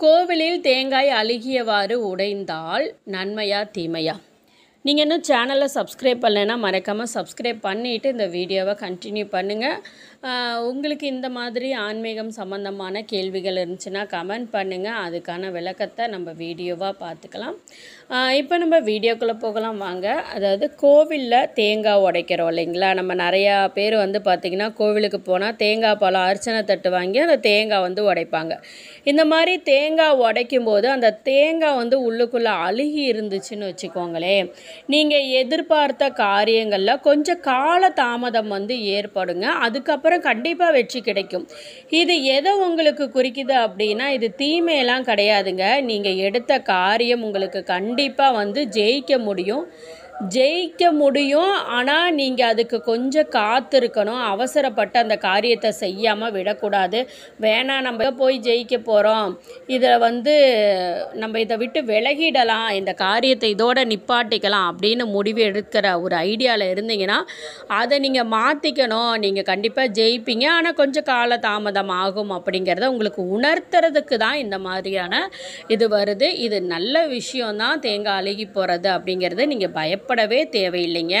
கோவிலில் தேங்காய் அழுகியவாறு உடைந்தால் நன்மையா தீமையா? நீங்கள் இன்னும் சேனலை சப்ஸ்கிரைப் பண்ணலைன்னா மறக்காமல் சப்ஸ்கிரைப் பண்ணிவிட்டு இந்த வீடியோவை கண்டினியூ பண்ணுங்கள் உங்களுக்கு இந்த மாதிரி ஆன்மீகம் சம்மந்தமான கேள்விகள் இருந்துச்சுன்னா கமெண்ட் பண்ணுங்கள் அதுக்கான விளக்கத்தை நம்ம வீடியோவாக பார்த்துக்கலாம். இப்போ நம்ம வீடியோக்குள்ளே போகலாம். வாங்க. அதாவது கோவிலில் தேங்காய் உடைக்கிறோம் இல்லைங்களா? நம்ம நிறையா பேர் வந்து பார்த்திங்கன்னா கோவிலுக்கு போனால் தேங்காய் பழம் அர்ச்சனை தட்டு வாங்கி அந்த தேங்காய் வந்து உடைப்பாங்க. இந்த மாதிரி தேங்காய் உடைக்கும் போது அந்த தேங்காய் வந்து உள்ளுக்குள்ளே அழுகி இருந்துச்சுன்னு வச்சுக்கோங்களேன். நீங்கள் எதிர்பார்த்த காரியங்களில் கொஞ்சம் கால தாமதம் வந்து ஏற்படுங்க. அதுக்கப்புறம் கண்டிப்பாக வெற்றி கிடைக்கும். இது எதை உங்களுக்கு குறிக்குது அப்படின்னா இது தீமையெல்லாம் கிடையாதுங்க. நீங்கள் எடுத்த காரியம் உங்களுக்கு கண்டிப்பாக வந்து ஜெயிக்க முடியும். ஜெயிக்க முடியும் ஆனால் நீங்கள் அதுக்கு கொஞ்சம் காத்திருக்கணும். அவசரப்பட்டு அந்த காரியத்தை செய்யாமல் விடக்கூடாது. வேணாம் நம்ம போய் ஜெயிக்க போகிறோம் இதை வந்து நம்ம இதை விட்டு விலகிடலாம். இந்த காரியத்தை இதோட நிப்பாட்டிக்கலாம் அப்படின்னு முடிவு எடுக்கிற ஒரு ஐடியாவில் இருந்தீங்கன்னா அதை நீங்கள் மாற்றிக்கணும் நீங்கள் கண்டிப்பாக ஜெயிப்பீங்க. ஆனால் கொஞ்சம் கால தாமதம் ஆகும் அப்படிங்கிறத உங்களுக்கு உணர்த்துறதுக்கு தான் இந்த மாதிரியான இது வருது. இது நல்ல விஷயம்தான். தேங்காய் அழுகி போகிறது அப்படிங்கிறது நீங்கள் பயப்படவே தேவையில்லைங்க.